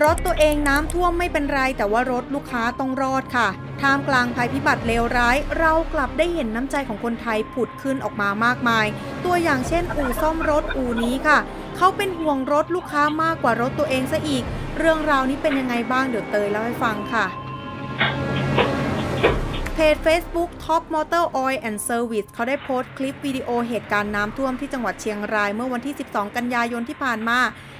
รถตัวเองน้ำท่วมไม่เป็นไร แต่ว่ารถลูกค้าต้องรอดค่ะ ท่ามกลางภัยพิบัติเลวร้าย เรากลับได้เห็นน้ำใจของคนไทยผุดขึ้นออกมามากมาย ตัวอย่างเช่น อู่ซ่อมรถอู่นี้ค่ะ เขาเป็นห่วงรถลูกค้ามากกว่ารถตัวเองซะอีก เรื่องราวนี้เป็นยังไงบ้างเดี๋ยวเตยเล่าให้ฟังค่ะ เพจ Facebook Top Motor Oil and Service เขาได้โพสต์คลิปวิดีโอเหตุการณ์น้ำท่วมที่จังหวัดเชียงรายเมื่อวันที่ 12 กันยายนที่ผ่านมา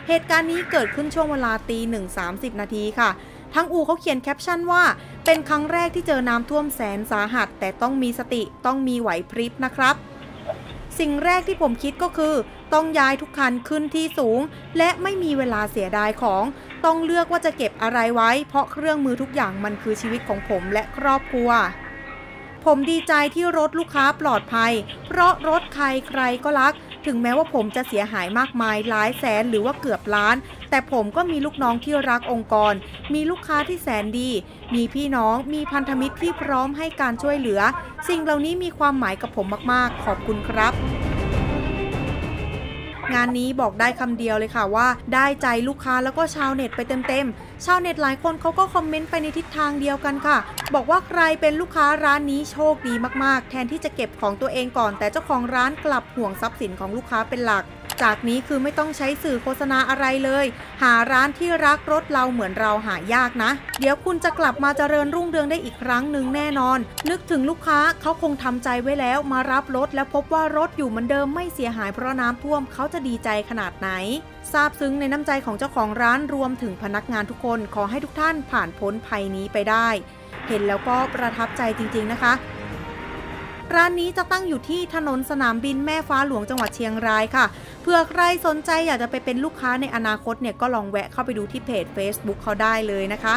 เหตุการณ์นี้เกิดขึ้นช่วงเวลาตีหนึ่งสามสิบนาทีค่ะ ทั้งอูเขาเขียนแคปชั่นว่า เป็นครั้งแรกที่เจอน้ำท่วมแสนสาหัส แต่ต้องมีสติต้องมีไหวพริบนะครับ สิ่งแรกที่ผมคิดก็คือ ต้องย้ายทุกคันขึ้นที่สูง และไม่มีเวลาเสียดายของ ต้องเลือกว่าจะเก็บอะไรไว้ เพราะเครื่องมือทุกอย่างมันคือชีวิตของผมและครอบครัว ผมดีใจที่รถลูกค้าปลอดภัย เพราะรถใครใครก็รัก ถึงแม้ว่าผมจะเสียหายมากมายหลายแสนหรือว่าเกือบล้าน แต่ผมก็มีลูกน้องที่รักองค์กร มีลูกค้าที่แสนดี มีพี่น้อง มีพันธมิตรที่พร้อมให้การช่วยเหลือ สิ่งเหล่านี้มีความหมายกับผมมากๆ ขอบคุณครับ งานนี้บอกได้คำเดียวเลยค่ะว่า ได้ใจลูกค้าแล้วก็ชาวเน็ตไปเต็มๆ ชาวเน็ตหลายคนเขาก็คอมเมนต์ไปในทิศทางเดียวกันค่ะ บอกว่าใครเป็นลูกค้าร้านนี้โชคดีมากๆ แทนที่จะเก็บของตัวเองก่อน แต่เจ้าของร้านกลับห่วงทรัพย์สินของลูกค้าเป็นหลัก จากนี้คือไม่ต้องใช้สื่อโฆษณาอะไรเลย หาร้านที่รักรถเราเหมือนเราหายากนะ เดี๋ยวคุณจะกลับมาเจริญรุ่งเรืองได้อีกครั้งหนึ่งแน่นอน นึกถึงลูกค้าเขาคงทำใจไว้แล้วมารับรถแล้วพบว่ารถอยู่เหมือนเดิมไม่เสียหายเพราะน้ำท่วมเขาจะดีใจขนาดไหนซาบซึ้งในน้ำใจของเจ้าของร้านรวมถึงพนักงานทุกคนขอให้ทุกท่านผ่านพ้นภัยนี้ไปได้ เห็นแล้วก็ประทับใจจริงๆนะคะ ร้านนี้จะตั้งอยู่ที่ถนนสนามบินแม่ฟ้าหลวงจังหวัดเชียงรายค่ะ เพื่อใครสนใจอยากจะไปเป็นลูกค้าในอนาคตเนี่ยก็ลองแวะเข้าไปดูที่เพจ Facebook เขาได้เลยนะคะ